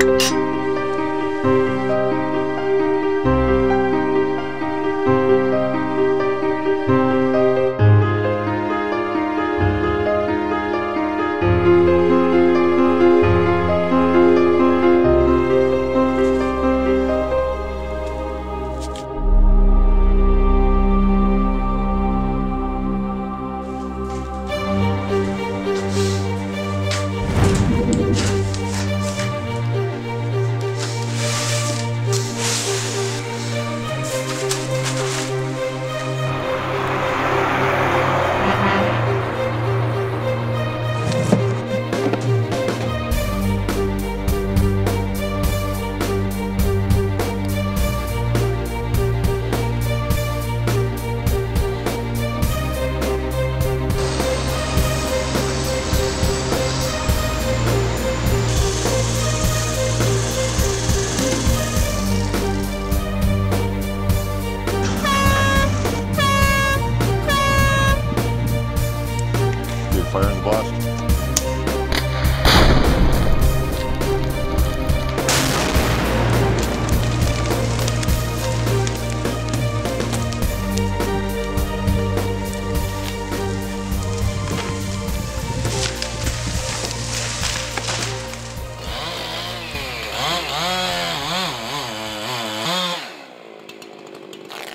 Good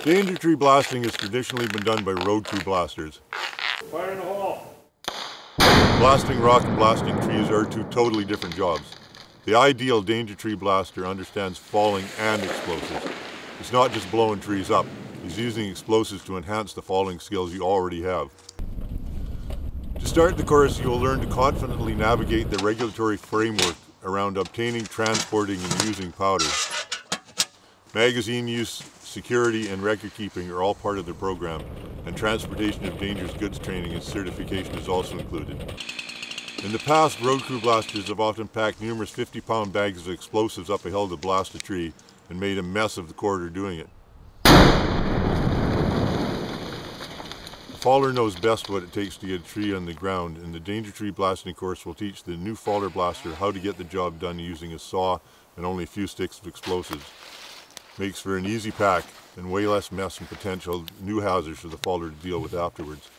Danger tree blasting has traditionally been done by road crew blasters. Fire in the hole. Blasting rock and blasting trees are two totally different jobs. The ideal danger tree blaster understands falling and explosives. It's not just blowing trees up, he's using explosives to enhance the falling skills you already have. To start the course, you will learn to confidently navigate the regulatory framework around obtaining, transporting, and using powder. Magazine use, security, and record keeping are all part of the program, and transportation of dangerous goods training and certification is also included. In the past, road crew blasters have often packed numerous 50 pound bags of explosives up a hill to blast a tree and made a mess of the corridor doing it. The faller knows best what it takes to get a tree on the ground, and the danger tree blasting course will teach the new faller blaster how to get the job done using a saw and only a few sticks of explosives. Makes for an easy pack and way less mess and potential new hazards for the faller to deal with afterwards.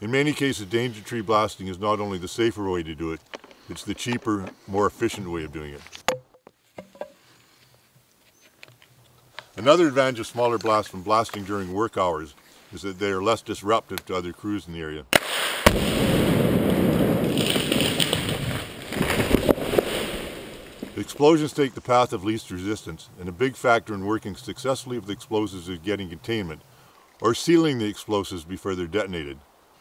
In many cases, danger tree blasting is not only the safer way to do it, it's the cheaper, more efficient way of doing it. Another advantage of smaller blasts from blasting during work hours is that they are less disruptive to other crews in the area. Explosions take the path of least resistance, and a big factor in working successfully with explosives is getting containment, or sealing the explosives before they're detonated.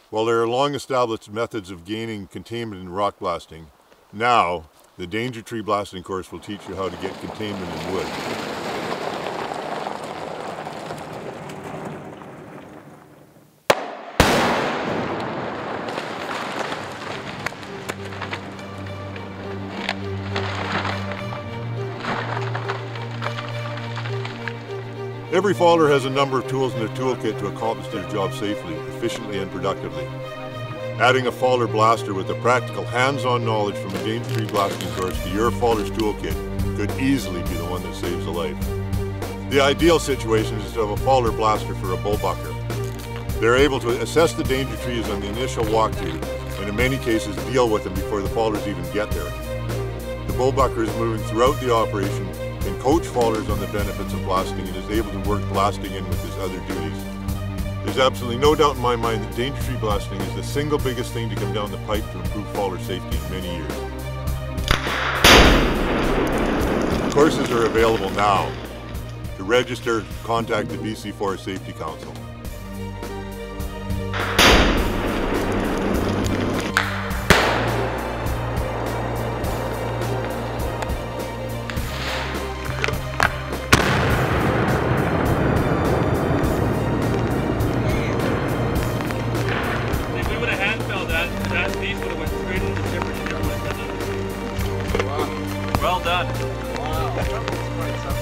While there are long established methods of gaining containment in rock blasting, now the danger tree blasting course will teach you how to get containment in wood. Every faller has a number of tools in their toolkit to accomplish their job safely, efficiently, and productively. Adding a faller blaster with the practical hands-on knowledge from a danger tree blasting course to your faller's toolkit could easily be the one that saves a life. The ideal situation is to have a faller blaster for a bullbucker. They're able to assess the danger trees on the initial walkthrough, and in many cases deal with them before the fallers even get there. The bullbucker is moving throughout the operation can coach fallers on the benefits of blasting and is able to work blasting in with his other duties. There's absolutely no doubt in my mind that danger tree blasting is the single biggest thing to come down the pipe to improve faller safety in many years. Courses are available now. To register, contact the BC Forest Safety Council. job. Wow.